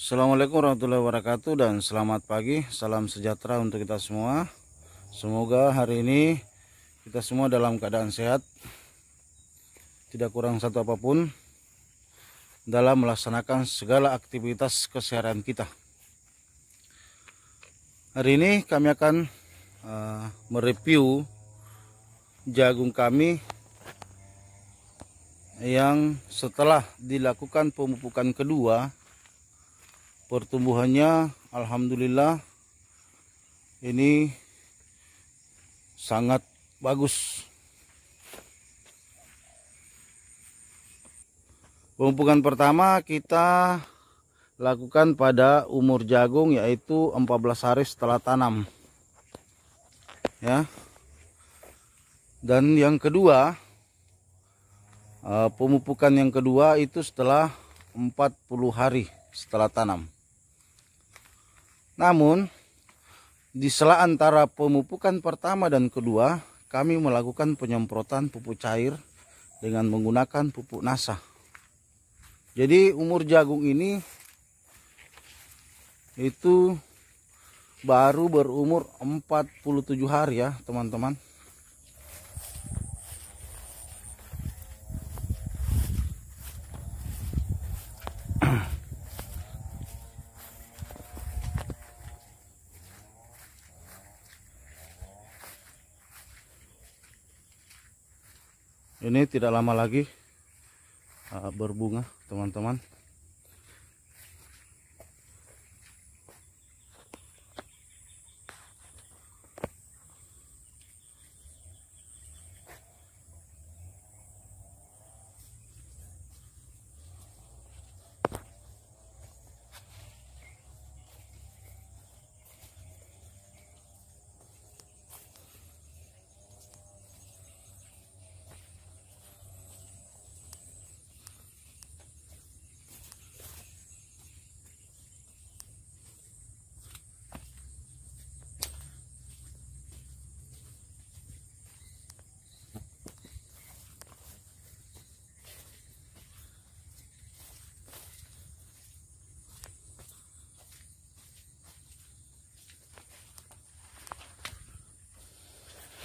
Assalamualaikum warahmatullahi wabarakatuh dan selamat pagi. Salam sejahtera untuk kita semua. Semoga hari ini kita semua dalam keadaan sehat. Tidak kurang satu apa pun Dalam melaksanakan segala aktivitas keseharian kita. Hari ini kami akan uh, mereview jagung kami yang setelah dilakukan pemupukan kedua pertumbuhannya alhamdulillah ini sangat bagus. Pemupukan pertama kita lakukan pada umur jagung yaitu 14 hari setelah tanam. Ya. Dan yang kedua eh, pemupukan yang kedua itu setelah 40 hari setelah tanam namun, di sela antara pemupukan pertama dan kedua, kami melakukan penyemprotan pupuk cair dengan menggunakan pupuk nasa. Jadi umur jagung ini itu baru berumur 47 hari ya teman-teman. Ini tidak lama lagi uh, berbunga teman-teman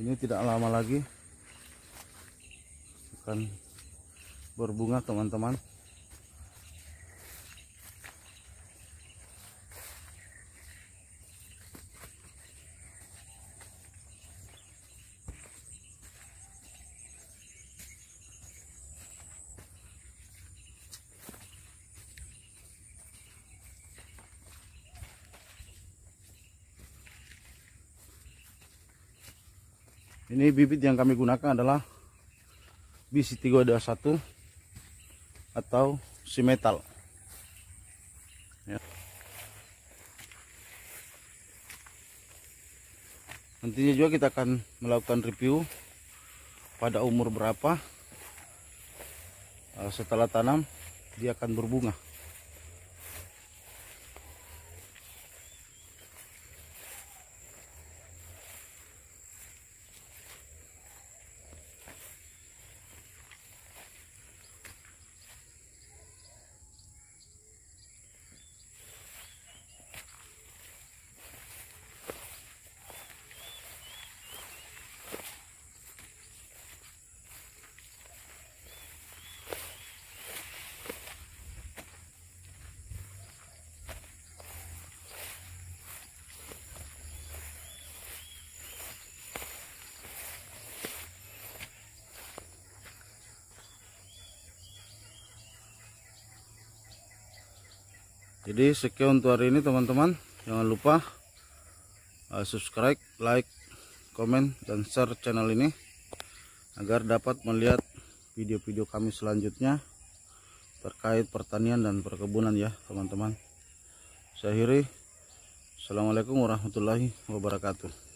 ini tidak lama lagi. Akan berbunga teman-teman Ini bibit yang kami gunakan adalah BC321 atau si metal. Ya. Nantinya juga kita akan melakukan review pada umur berapa eh, setelah tanam dia akan berbunga. Jadi sekian untuk hari ini teman-teman. Jangan lupa uh, subscribe like komen dan share channel ini agar dapat melihat video-video kami selanjutnya terkait pertanian dan perkebunan ya teman-teman. Saya akhiri. Assalamualaikum warahmatullahi wabarakatuh